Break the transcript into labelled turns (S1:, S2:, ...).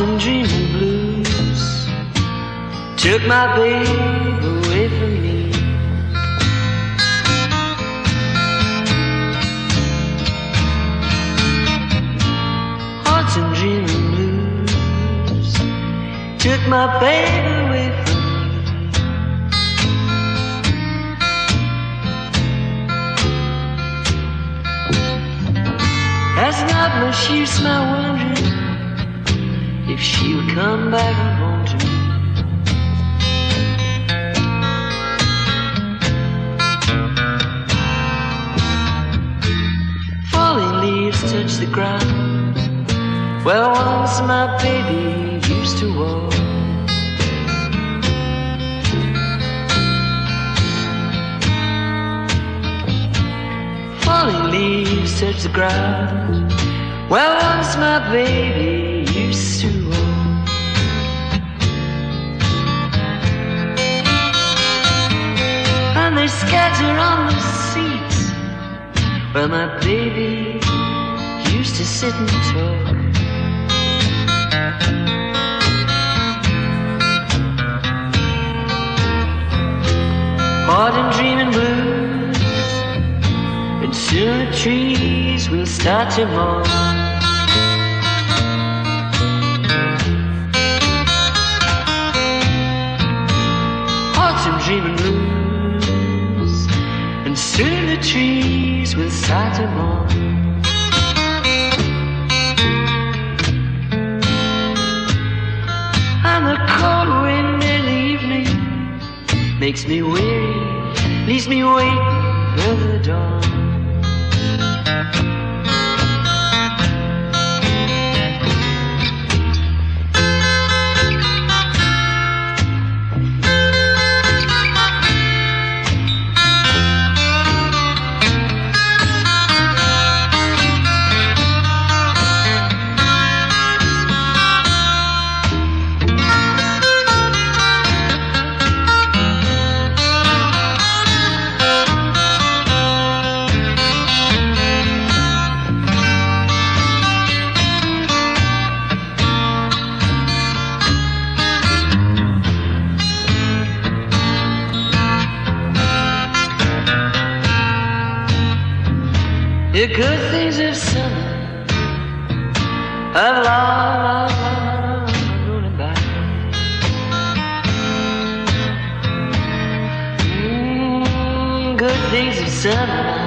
S1: and dreaming blues took my babe away from me. Hearts and dreaming blues took my babe away from me. That's not much use my wondering she'll come back home to me. Falling leaves touch the ground. Well, once my baby used to walk. Falling leaves touch the ground. Well, once my baby used to scatter on the seats where my baby used to sit and talk. And dreaming blues, and soon the trees will start to mourn. The trees to mourn. And the cold wind in the evening makes me weary, leaves me waiting for the dawn. The good things of summer have long, long, long rolling by. Mm, good things of summer